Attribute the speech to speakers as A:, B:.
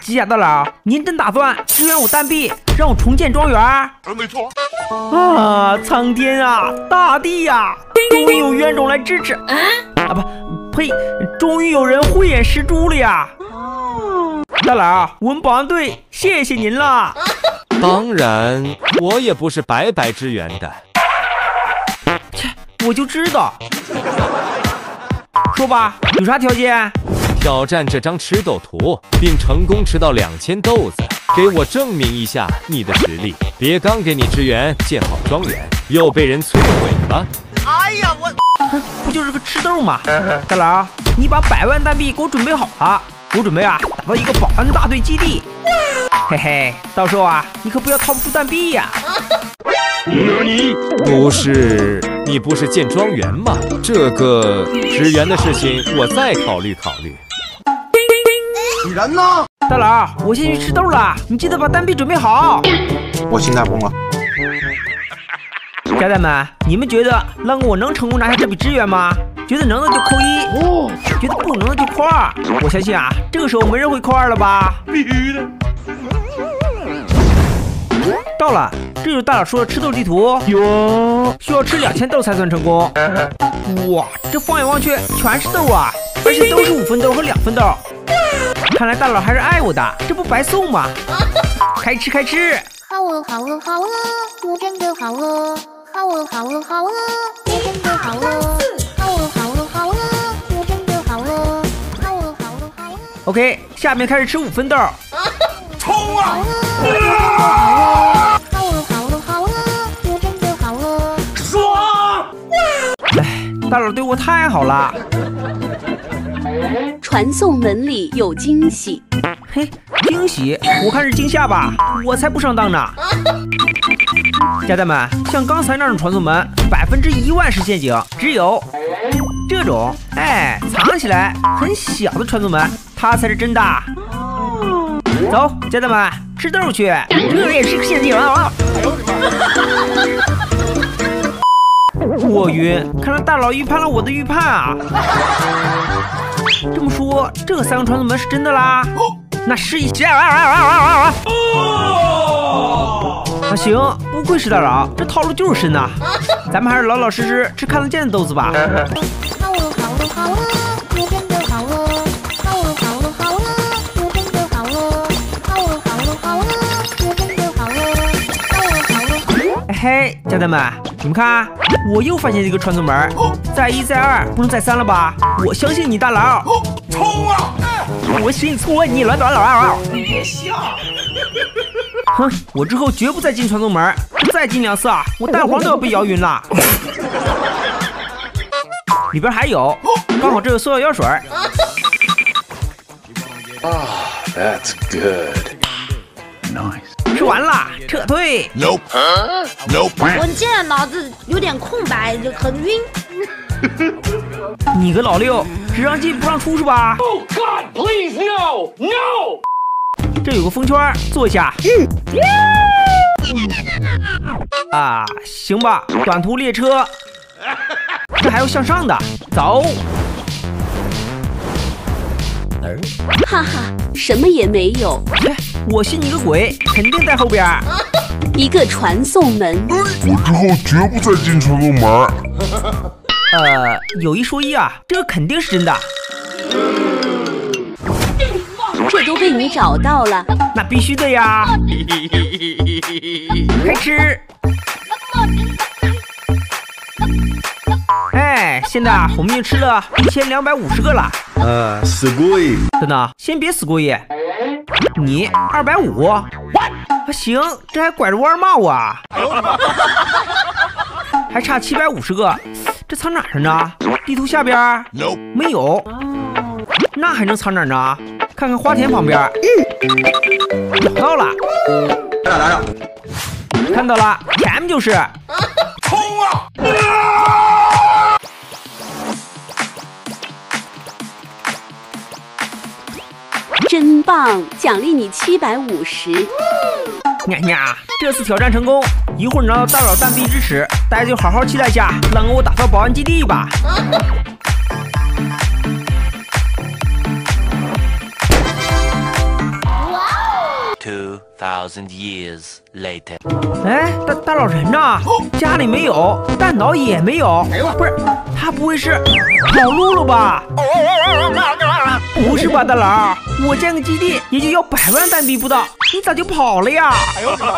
A: 机甲大佬，您真打算支援我蛋币，让我重建庄园？没错。啊，苍天啊，大地呀，终于有冤种来支持啊！啊不，呸，终于有人慧眼识珠了呀！大佬，我们保安队谢谢您了。
B: 当然，我也不是白白支援的。
A: 切，我就知道。说吧，有啥条件？
B: 挑战这张吃豆图，并成功吃到两千豆子，给我证明一下你的实力。别刚给你支援建好庄园，又被人摧毁了。哎呀，
A: 我，不就是个吃豆吗？大佬，你把百万蛋币给我准备好了，我准备啊打造一个保安大队基地。嘿嘿，到时候啊，你可不要掏不出蛋币呀。
B: 你不是你不是建庄园吗？这个支援的事情我再考虑考虑。
A: 你人呢？大佬，我先去吃豆了，你记得把蛋币准备好。
C: 我心态崩了。
A: 家人们，你们觉得浪哥我能成功拿下这笔支援吗？觉得能的就扣一，觉得不能的就扣二。我相信啊，这个时候没人会扣二了吧？必须的。到了，这就是大佬说的吃豆地图哟，需要吃两千豆才算成功。哇，这放眼望去全是豆啊，而且都是五分豆和两分豆。看来大佬还是爱我的，这不白送吗？开吃开吃，好饿好饿好饿，我真的好饿，好饿好饿好饿，我真的好饿，好饿好饿好饿，我真的好饿，好饿好饿好饿。OK，下面开始吃五分豆，冲啊！大佬对我太好了，
D: 传送门里有惊喜。
A: 嘿，惊喜？我看是惊吓吧，我才不上当呢。家人们，像刚才那种传送门，百分之一万是陷阱，只有这种，哎，藏起来很小的传送门，它才是真的。走，家人们，吃豆去，这也是个陷阱！我晕，看来大佬预判了我的预判啊！这么说，这三个传送门是真的啦？那试一下。啊行，不愧是大佬，这套路就是深呐！咱们还是老老实实吃看得见的豆子吧。嘿，家人们，你们看，我又发现一个传送门，再一再二，不能再三了吧？我相信你，大佬，冲啊！我信错你了，大佬。别笑。哼，我之后绝不再进传送门，再进两次啊，我蛋黄都要被摇晕了。里边还有，刚好这有塑料药水。啊，That's good. Nice. 吃完了，撤退。Nope.
E: Nope. 我现在脑子有点空白，就很晕。
A: 你个老六，只让进不让出是吧？Oh God, please no, no. 这有个风圈，坐一下。啊，行吧，短途列车。这还要向上的，走。
D: 哈哈，什么也没有。
A: 我信你个鬼，肯定在后边。
D: 一个传送门。
C: 我之后绝不再进传送门。
A: 呃，有一说一啊，这个肯定是真的。
D: 这都被你找到了，
A: 那必须的呀。开吃。哎，现在啊，我们已经吃了一千两百五十个了。
C: 呃，死贵。
A: 等等，先别死贵。你二百五，还行，这还拐着弯骂我啊？还差七百五十个，这藏哪儿呢？地图下边没有，那还能藏哪儿呢？看看花田旁边，找到了，来了来了，看到了，前面就是，冲啊！
D: 真棒，奖励你七百五十。
A: 呀呀，这次挑战成功，一会儿拿到大佬蛋币支持，大家就好好期待下，让我打造保安基地吧。
F: Two thousand years later。
A: 哎，大大老人呢？家里没有，蛋脑也没有。不是，他不会是跑路了吧？不是吧，大佬，我建个基地也就要百万蛋币不到，你咋就跑了呀？哎呦我的妈！